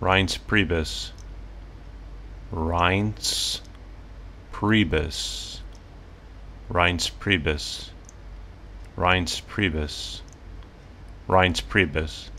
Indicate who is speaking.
Speaker 1: Reince Priebus, Reince Priebus, Reince Priebus, Reince Priebus, Reince Priebus.